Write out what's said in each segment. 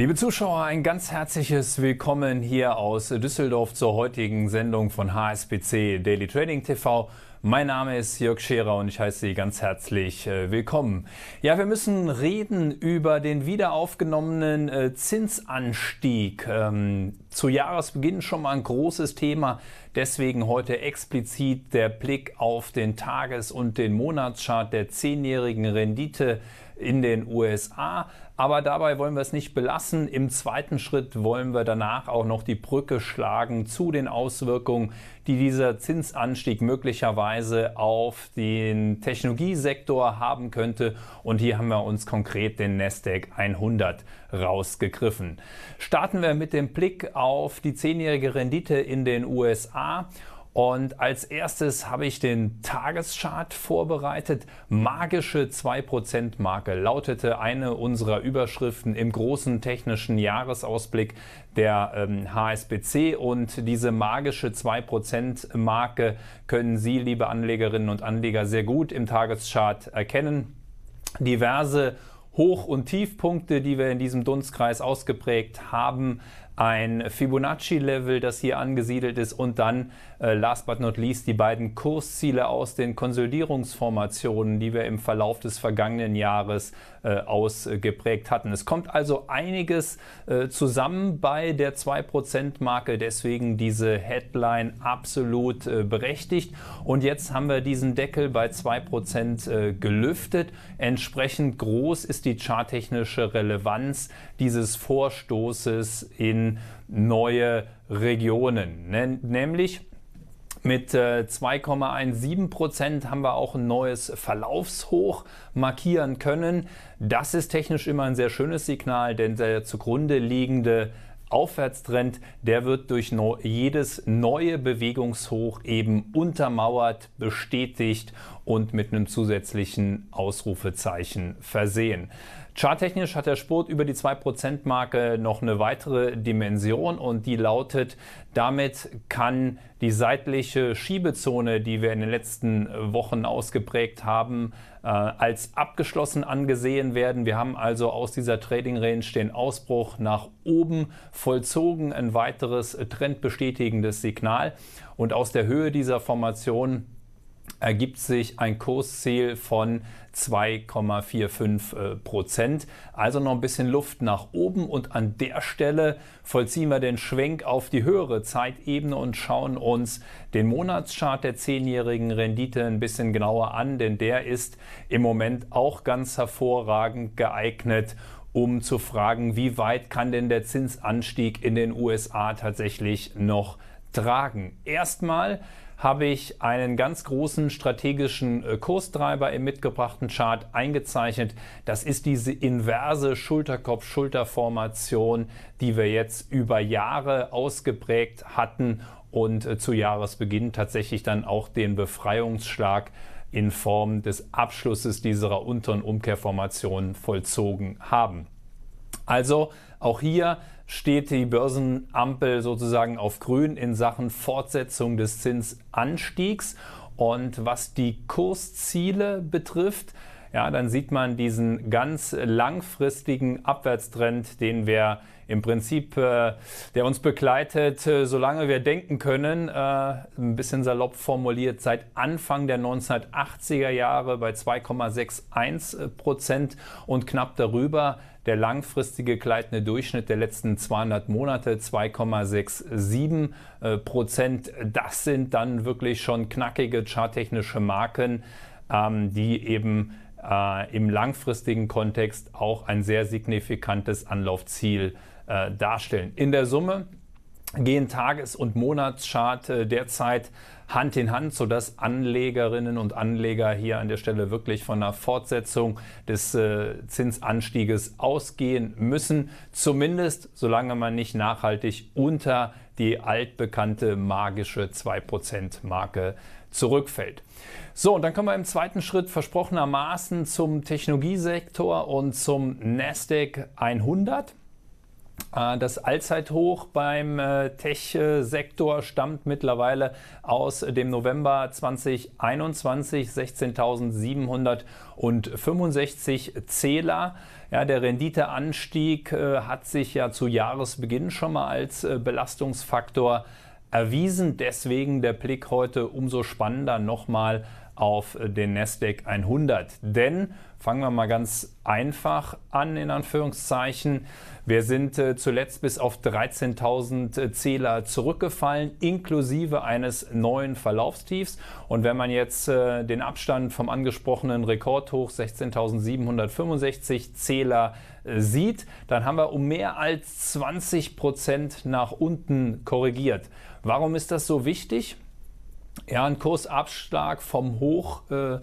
Liebe Zuschauer, ein ganz herzliches Willkommen hier aus Düsseldorf zur heutigen Sendung von HSBC Daily Trading TV. Mein Name ist Jörg Scherer und ich heiße Sie ganz herzlich äh, willkommen. Ja, wir müssen reden über den wiederaufgenommenen äh, Zinsanstieg. Ähm, zu Jahresbeginn schon mal ein großes Thema. Deswegen heute explizit der Blick auf den Tages- und den Monatschart der zehnjährigen Rendite in den USA. Aber dabei wollen wir es nicht belassen. Im zweiten Schritt wollen wir danach auch noch die Brücke schlagen zu den Auswirkungen, die dieser Zinsanstieg möglicherweise auf den Technologiesektor haben könnte. Und hier haben wir uns konkret den Nasdaq 100 rausgegriffen. Starten wir mit dem Blick auf die zehnjährige Rendite in den USA. Und als erstes habe ich den Tageschart vorbereitet. Magische 2%-Marke lautete eine unserer Überschriften im großen technischen Jahresausblick der ähm, HSBC. Und diese magische 2%-Marke können Sie, liebe Anlegerinnen und Anleger, sehr gut im Tageschart erkennen. Diverse Hoch- und Tiefpunkte, die wir in diesem Dunstkreis ausgeprägt haben, ein Fibonacci-Level, das hier angesiedelt ist und dann, äh, last but not least, die beiden Kursziele aus den Konsolidierungsformationen, die wir im Verlauf des vergangenen Jahres äh, ausgeprägt hatten. Es kommt also einiges äh, zusammen bei der 2%-Marke, deswegen diese Headline absolut äh, berechtigt. Und jetzt haben wir diesen Deckel bei 2% äh, gelüftet. Entsprechend groß ist die charttechnische Relevanz dieses Vorstoßes in neue Regionen. Nämlich mit 2,17 äh, Prozent haben wir auch ein neues Verlaufshoch markieren können. Das ist technisch immer ein sehr schönes Signal, denn der zugrunde liegende Aufwärtstrend, der wird durch jedes neue Bewegungshoch eben untermauert, bestätigt und mit einem zusätzlichen Ausrufezeichen versehen. Charttechnisch hat der Sport über die 2%-Marke noch eine weitere Dimension und die lautet, damit kann die seitliche Schiebezone, die wir in den letzten Wochen ausgeprägt haben, äh, als abgeschlossen angesehen werden. Wir haben also aus dieser Trading Range den Ausbruch nach oben vollzogen, ein weiteres trendbestätigendes Signal. Und aus der Höhe dieser Formation ergibt sich ein Kursziel von 2,45 äh, Prozent. Also noch ein bisschen Luft nach oben und an der Stelle vollziehen wir den Schwenk auf die höhere Zeitebene und schauen uns den Monatschart der zehnjährigen Rendite ein bisschen genauer an, denn der ist im Moment auch ganz hervorragend geeignet, um zu fragen, wie weit kann denn der Zinsanstieg in den USA tatsächlich noch tragen. Erstmal habe ich einen ganz großen strategischen äh, Kurstreiber im mitgebrachten Chart eingezeichnet. Das ist diese inverse Schulterkopf-Schulterformation, die wir jetzt über Jahre ausgeprägt hatten und äh, zu Jahresbeginn tatsächlich dann auch den Befreiungsschlag in Form des Abschlusses dieser unteren Umkehrformation vollzogen haben. Also auch hier steht die Börsenampel sozusagen auf grün in Sachen Fortsetzung des Zinsanstiegs. Und was die Kursziele betrifft, ja, dann sieht man diesen ganz langfristigen Abwärtstrend, den wir im Prinzip, äh, der uns begleitet, äh, solange wir denken können, äh, ein bisschen salopp formuliert, seit Anfang der 1980er Jahre bei 2,61 Prozent und knapp darüber der langfristige gleitende Durchschnitt der letzten 200 Monate 2,67 äh, Prozent. Das sind dann wirklich schon knackige charttechnische Marken, ähm, die eben äh, im langfristigen Kontext auch ein sehr signifikantes Anlaufziel äh, darstellen. In der Summe gehen Tages- und Monatschart äh, derzeit Hand in Hand, sodass Anlegerinnen und Anleger hier an der Stelle wirklich von einer Fortsetzung des äh, Zinsanstieges ausgehen müssen. Zumindest solange man nicht nachhaltig unter die altbekannte magische 2%-Marke zurückfällt. So, und dann kommen wir im zweiten Schritt versprochenermaßen zum Technologiesektor und zum Nasdaq 100. Äh, das Allzeithoch beim äh, Tech-Sektor stammt mittlerweile aus dem November 2021, 16.765 Zähler. Ja, der Renditeanstieg äh, hat sich ja zu Jahresbeginn schon mal als Belastungsfaktor erwiesen. Deswegen der Blick heute umso spannender nochmal auf den Nasdaq 100. Denn fangen wir mal ganz einfach an, in Anführungszeichen. Wir sind äh, zuletzt bis auf 13.000 Zähler zurückgefallen, inklusive eines neuen Verlaufstiefs. Und wenn man jetzt äh, den Abstand vom angesprochenen Rekordhoch 16.765 Zähler äh, sieht, dann haben wir um mehr als 20 Prozent nach unten korrigiert. Warum ist das so wichtig? Ja, ein Kursabschlag vom Hoch äh,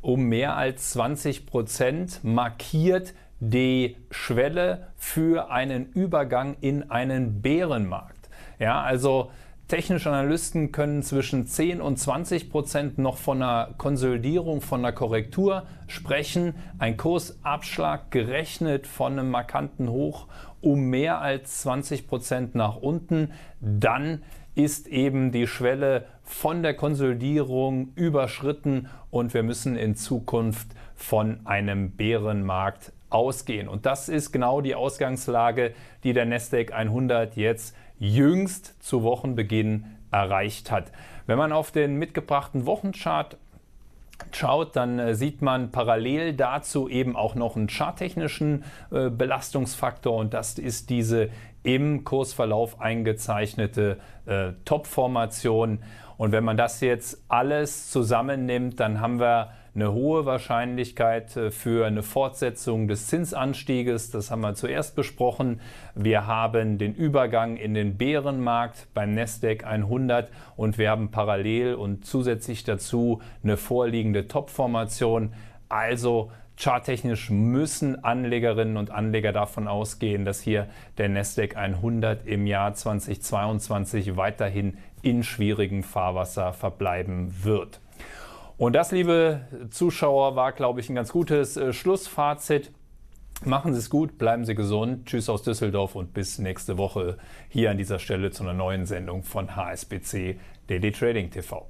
um mehr als 20 Prozent markiert die Schwelle für einen Übergang in einen Bärenmarkt. Ja, also technische Analysten können zwischen 10 und 20 Prozent noch von einer Konsolidierung, von einer Korrektur sprechen. Ein Kursabschlag gerechnet von einem markanten Hoch um mehr als 20 Prozent nach unten, dann ist eben die Schwelle von der Konsolidierung überschritten und wir müssen in Zukunft von einem Bärenmarkt ausgehen. Und das ist genau die Ausgangslage, die der Nasdaq 100 jetzt jüngst zu Wochenbeginn erreicht hat. Wenn man auf den mitgebrachten Wochenchart schaut, dann äh, sieht man parallel dazu eben auch noch einen charttechnischen äh, Belastungsfaktor und das ist diese im Kursverlauf eingezeichnete äh, Top-Formation. Und wenn man das jetzt alles zusammennimmt, dann haben wir eine hohe Wahrscheinlichkeit äh, für eine Fortsetzung des Zinsanstieges. Das haben wir zuerst besprochen. Wir haben den Übergang in den Bärenmarkt beim Nasdaq 100 und wir haben parallel und zusätzlich dazu eine vorliegende Top-Formation. Also Charttechnisch müssen Anlegerinnen und Anleger davon ausgehen, dass hier der Nasdaq 100 im Jahr 2022 weiterhin in schwierigen Fahrwasser verbleiben wird. Und das, liebe Zuschauer, war, glaube ich, ein ganz gutes äh, Schlussfazit. Machen Sie es gut, bleiben Sie gesund. Tschüss aus Düsseldorf und bis nächste Woche hier an dieser Stelle zu einer neuen Sendung von HSBC Daily Trading TV.